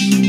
you